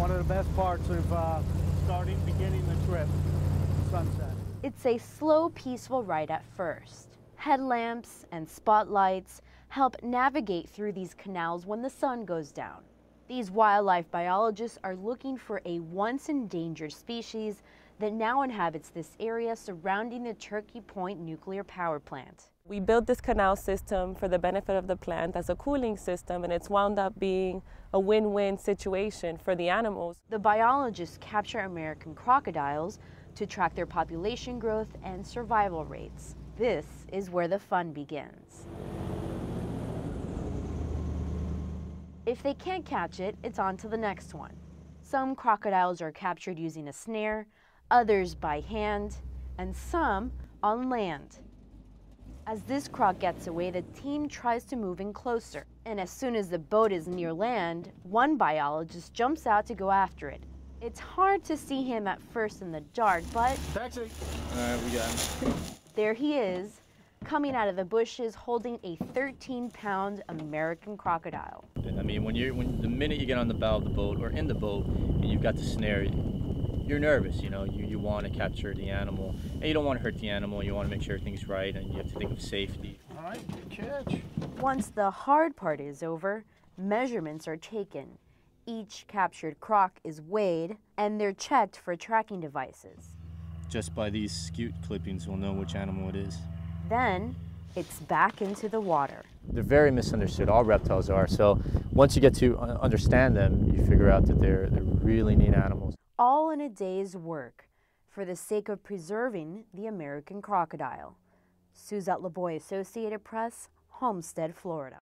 one of the best parts of uh, starting, beginning the trip, sunset. It's a slow, peaceful ride at first. Headlamps and spotlights help navigate through these canals when the sun goes down. These wildlife biologists are looking for a once endangered species that now inhabits this area surrounding the Turkey Point nuclear power plant. We built this canal system for the benefit of the plant as a cooling system, and it's wound up being a win win situation for the animals. The biologists capture American crocodiles to track their population growth and survival rates. This is where the fun begins. If they can't catch it, it's on to the next one. Some crocodiles are captured using a snare, others by hand, and some on land. As this croc gets away, the team tries to move in closer. And as soon as the boat is near land, one biologist jumps out to go after it. It's hard to see him at first in the dark, but Taxi. All right, we got him. there he is, coming out of the bushes holding a 13 pound American crocodile. I mean, when you're when the minute you get on the bow of the boat or in the boat and you've got the snare, you're nervous. You know, you, you want to capture the animal, and you don't want to hurt the animal. You want to make sure everything's right, and you have to think of safety. All right, good catch. Once the hard part is over, measurements are taken. Each captured croc is weighed and they're checked for tracking devices. Just by these scute clippings, we'll know which animal it is. Then it's back into the water. They're very misunderstood. All reptiles are. So once you get to uh, understand them, you figure out that they're they're really neat animals. All in a day's work for the sake of preserving the American crocodile. Suzette Laboy, Associated Press, Homestead, Florida.